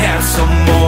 Have some more.